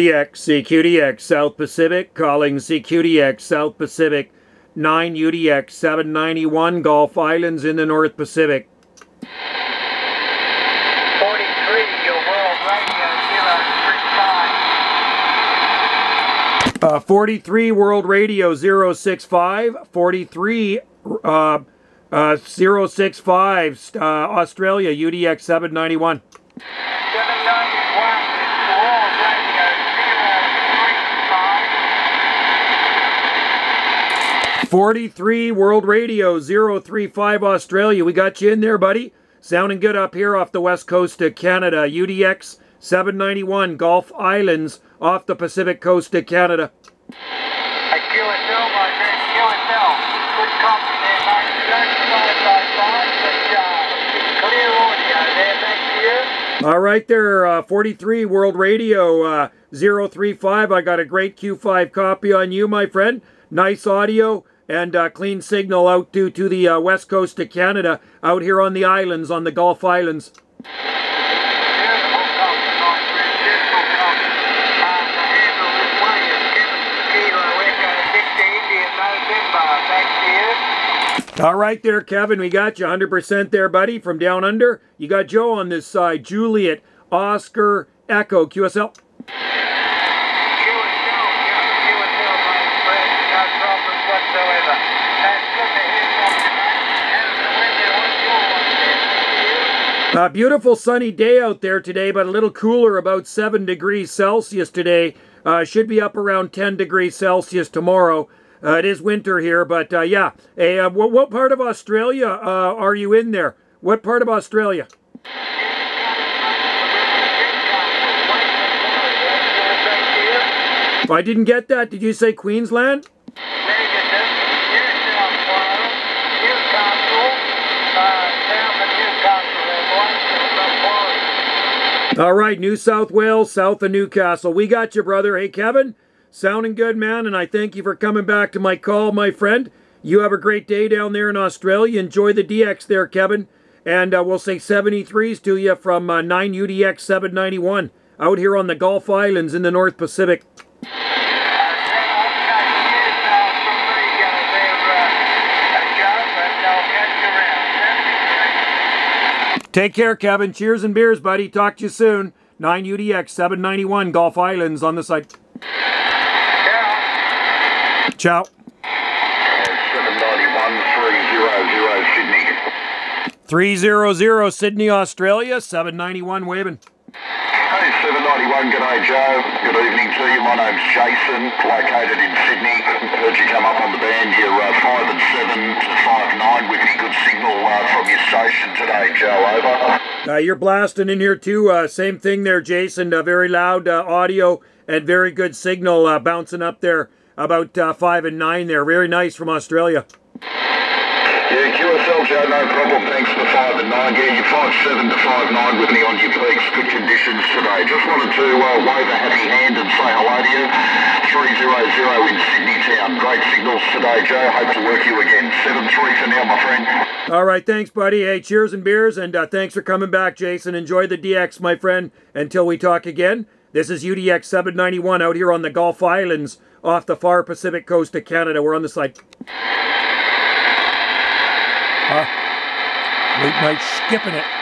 CQDX, CQDX South Pacific, calling CQDX South Pacific, 9 UDX 791 Gulf Islands in the North Pacific. 43, your world radio, 035. Uh, 43 World Radio 065, 43 uh, uh, 065 uh, Australia UDX 791. 791 is world radio, 035. 43 World Radio 035 Australia. We got you in there, buddy. Sounding good up here off the west coast of Canada. UDX 791 Gulf Islands off the Pacific coast of Canada. A QSL, my friend, QSL. Good copy there, mate. Don't slide by five, but clear audio there, thank you. All right, there, uh, 43 World Radio uh, 035. I got a great Q5 copy on you, my friend. Nice audio and uh, clean signal out to, to the uh, west coast of Canada, out here on the islands, on the Gulf Islands. Beautiful copy, my friend, beautiful copy. The handle this way is Kevin Kilo Echo 60 Indian November, thanks to you. All right, there, Kevin. We got you 100% there, buddy, from down under. You got Joe on this side. Juliet, Oscar, Echo. QSL, yeah, QSL, my friend, no problems whatsoever. That's good to hear from you, mate. How's the weather on your one there, Uh, beautiful sunny day out there today, but a little cooler, about 7 degrees Celsius today. Uh, should be up around 10 degrees Celsius tomorrow. Uh, it is winter here, but uh, yeah. Hey, uh, what, what part of Australia uh, are you in there? What part of Australia? I didn't get that. Did you say Queensland? All right, New South Wales, south of Newcastle. We got you, brother. Hey, Kevin, sounding good, man, and I thank you for coming back to my call, my friend. You have a great day down there in Australia. Enjoy the DX there, Kevin. And uh, we'll say 73s to you from uh, 9 UDX 791 out here on the Gulf Islands in the North Pacific. Take care, Kevin. Cheers and beers, buddy. Talk to you soon. 9 UDX 791 Gulf Islands on the side. Ciao. 791 300 Sydney. 300 Sydney, Australia. 791 waving. Hey, 791, g'day Joe. Good evening to you. My name's Jason, located in Sydney. Heard you come up on the band. You're uh, 5 and 7 to 5 9 with me. Good signal uh, today, Joe. Over. Uh, you're blasting in here too. Uh, same thing there, Jason. Uh, very loud uh, audio and very good signal uh, bouncing up there about uh, 5 and 9 there. Very nice from Australia. Yeah, QSL, Joe, no problem. Thanks for 5 and 9. Yeah, you're 5 7 to 5 9 with me on your peaks. Good conditions today. Just wanted to uh, wave a happy hand and say hello to you. 300 in Sydney town. Great signals today, Joe. Hope to work you again. 7 3 for now, my friend. All right, thanks, buddy. Hey, cheers and beers, and uh, thanks for coming back, Jason. Enjoy the DX, my friend. Until we talk again, this is UDX 791 out here on the Gulf Islands off the far Pacific coast of Canada. We're on the site. Uh, late night skipping it.